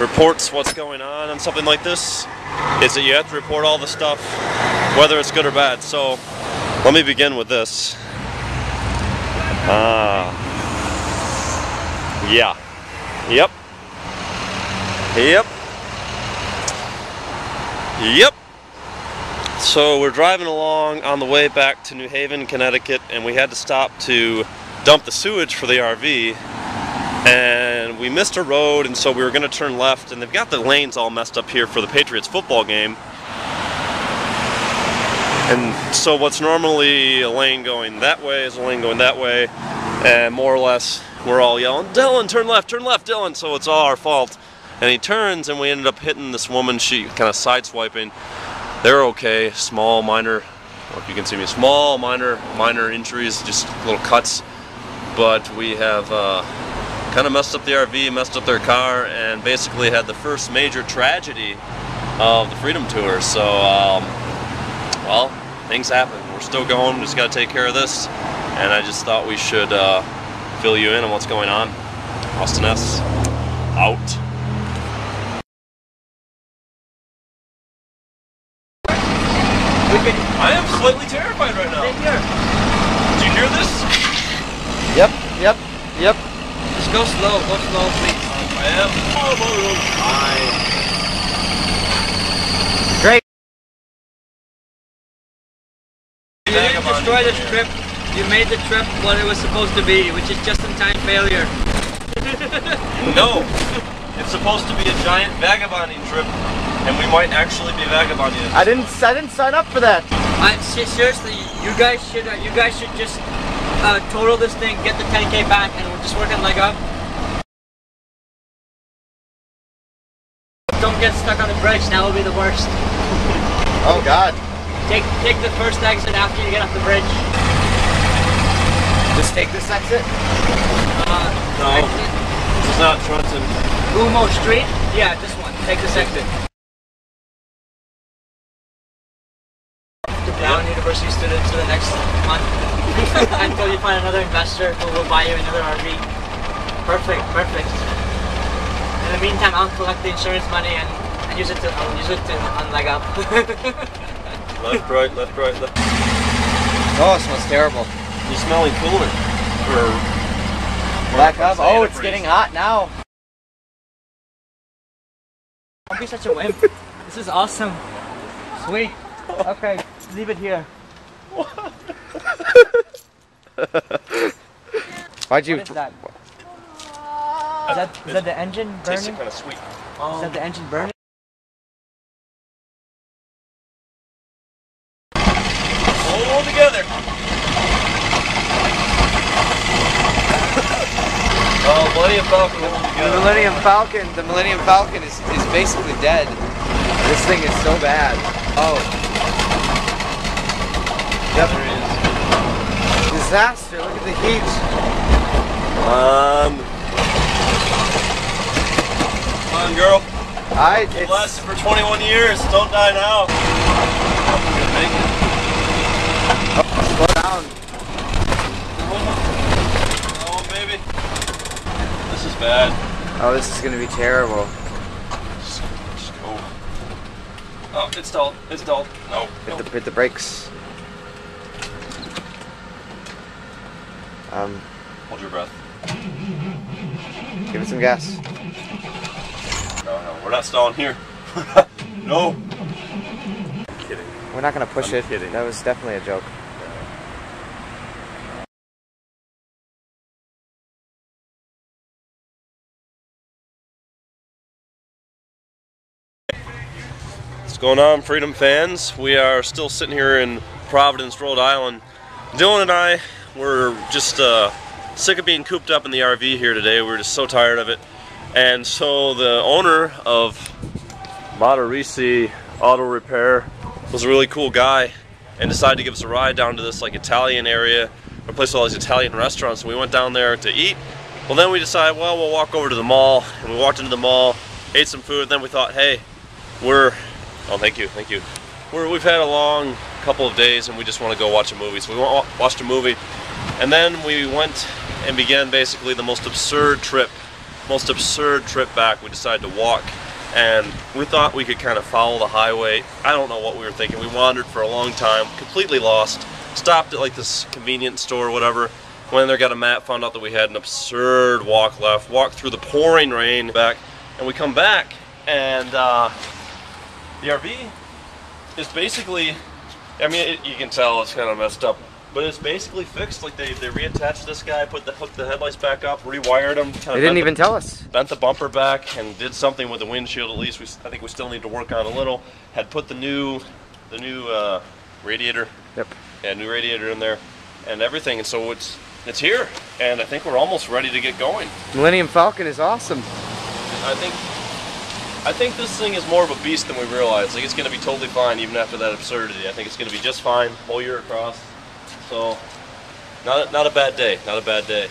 reports what's going on on something like this is that you have to report all the stuff, whether it's good or bad. So let me begin with this. Ah. yeah. Yep. Yep. Yep. So we're driving along on the way back to New Haven, Connecticut, and we had to stop to dump the sewage for the RV and we missed a road and so we were going to turn left and they've got the lanes all messed up here for the Patriots football game. And so what's normally a lane going that way is a lane going that way and more or less we're all yelling Dillon turn left turn left Dillon. So it's all our fault. And he turns and we ended up hitting this woman. She kind of sideswiping. They're okay. Small minor I hope you can see me small minor minor injuries just little cuts. But we have uh, kind of messed up the RV, messed up their car, and basically had the first major tragedy of the Freedom Tour. So, um, well, things happen. We're still going. Just got to take care of this, and I just thought we should uh, fill you in on what's going on. Austin S. Out. I am slightly terrified right now. Did you hear this? Yep, yep, yep. Just go slow, go slow please I am. Great. You didn't destroy the trip. You made the trip what it was supposed to be, which is just-in-time failure. No, it's supposed to be a giant vagabonding trip, and we might actually be vagabonding. I didn't. I didn't sign up for that. I se- seriously, you guys should. Uh, you guys should just uh, total this thing, get the 10k back, and we're just working leg up. Don't get stuck on the bridge. That will be the worst. Oh God. Take take the first exit after you get off the bridge. Just take this exit. Uh, No. exit This is not Trunton. Umo Street. Yeah, this one. Take this exit. To Brown University students for the next month until you find another investor who will buy you another RV. Perfect, perfect. In the meantime, I'll collect the insurance money and, and use it to I'll use it to unleg up. Left, right, left, right, left. Oh, it smells terrible. You smelling coolant? Or Back up. Oh, it's getting hot now. Don't be such a wimp. This is awesome. Sweet. Okay, leave it here. Why'd you? What is that? Is that, is that the engine Tastes burning? kind of sweet. Is that the um, engine burning? Hold on together. oh, Millennium Falcon holding The. Millennium Falcon. The Millennium Falcon is is basically dead. This thing is so bad. Oh. Yep. There is. Disaster. Look at the heat. Um, come on, girl. I. It It's, lasted for 21 years. Don't die now. Make it. slow down. Oh, baby. This is bad. Oh, this is gonna be terrible. Just, just go. Oh, it's dull. It's dull. No. Hit the hit the brakes. Um, Hold your breath. Give it some gas. No, no, we're not stalling here. no. kidding. We're not gonna push I'm it. kidding. That was definitely a joke. What's going on, Freedom fans? We are still sitting here in Providence, Rhode Island. Dillon and I were just uh, sick of being cooped up in the RV here today. We are just so tired of it. And so the owner of Matarisi Auto Repair was a really cool guy. and decided to give us a ride down to this like Italian area, a place with all these Italian restaurants. And we went down there to eat. Well, then we decided, well, we'll walk over to the mall, and we walked into the mall, ate some food. Then we thought, hey, we're, oh, thank you, thank you. We're, we've had a long couple of days, and we just want to go watch a movie. So we watched a movie, and then we went and began basically the most absurd trip, most absurd trip back. We decided to walk, and we thought we could kind of follow the highway. I don't know what we were thinking. We wandered for a long time, completely lost. Stopped at like this convenience store or whatever. Went in there, got a map, found out that we had an absurd walk left. Walked through the pouring rain back, and we come back, and uh, the RV is basically. I mean, it, you can tell it's kind of messed up, but it's basically fixed. Like they, they reattached this guy, put the hooked the headlights back up, rewired them. They didn't even tell us. bent the bumper back and did something with the windshield. At least we, I think we still need to work on a little. Had put the new, the new uh, radiator, Yep. yeah, new radiator in there, and everything. And so it's it's here, and I think we're almost ready to get going. Millennium Falcon is awesome. I think. I think this thing is more of a beast than we realize. Like it's going to be totally fine even after that absurdity. I think it's going to be just fine whole year across. So, not not a bad day. Not a bad day.